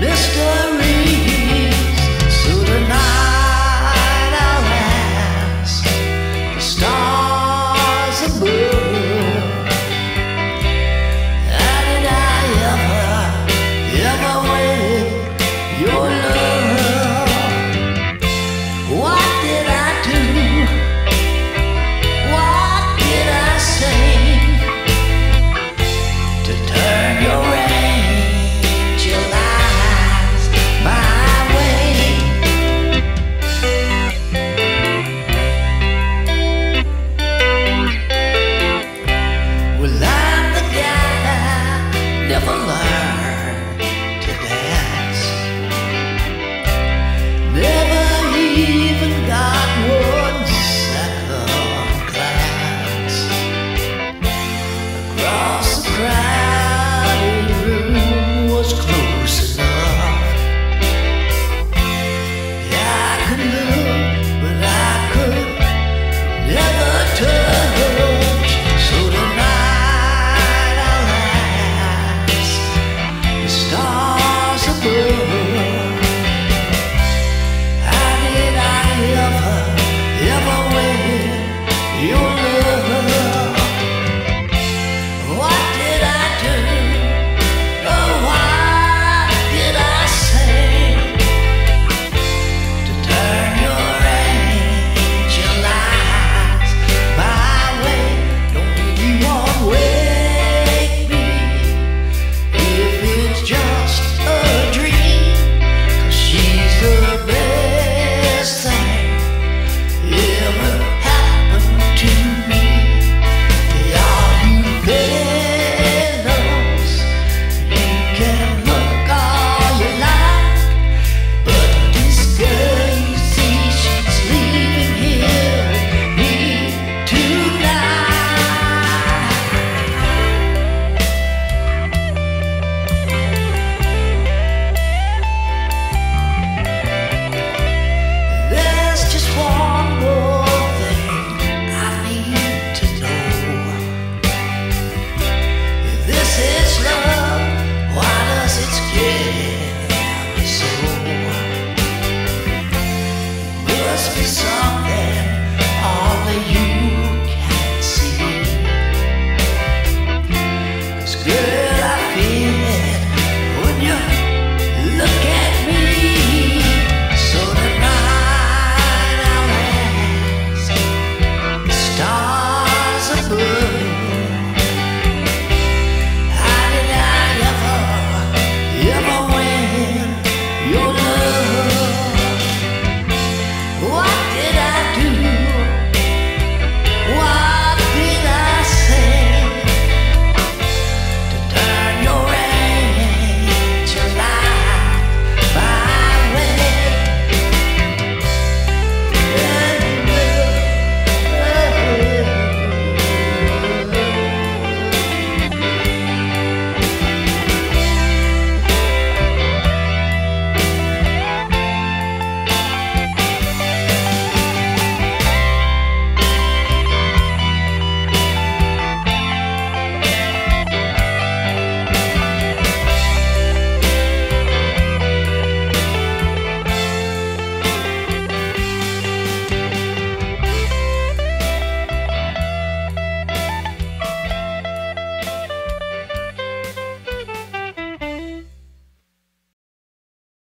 mystery. never learn.